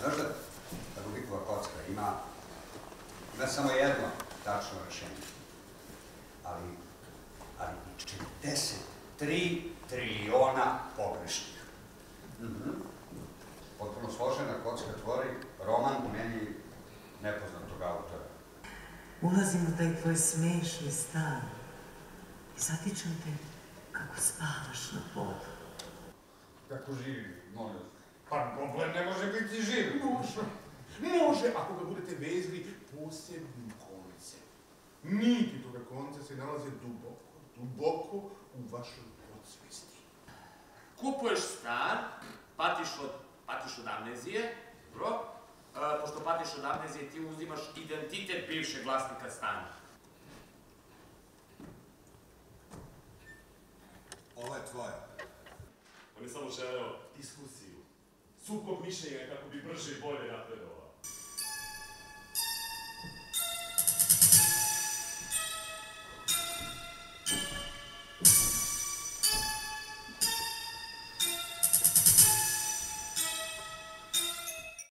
Znaš da, da Rubikova kocka ima, ima samo jedno tačno rešenje, ali, ali i 43 triliona pogrešnih. Mhm. Potpuno složena kocka tvori roman meni nepoznatog autora. Ulazim u taj tvoj smešni stan i zatičem te kako spavaš na podu. Kako živi, molim vas. Može. Može, ako ga budete vezli posebnim koncem. Niti toga konca se nalaze duboko, duboko u vašoj podsvesti. Kupuješ stan, patiš od, patiš od amnezije, bro, e, pošto patiš od amnezije, ti uzimaš identitet bivšeg vlasnika stana. Ovo je tvoja. On je samo želeo diskusiju, sukob mišljenja kako bi brže i bolje napredovao.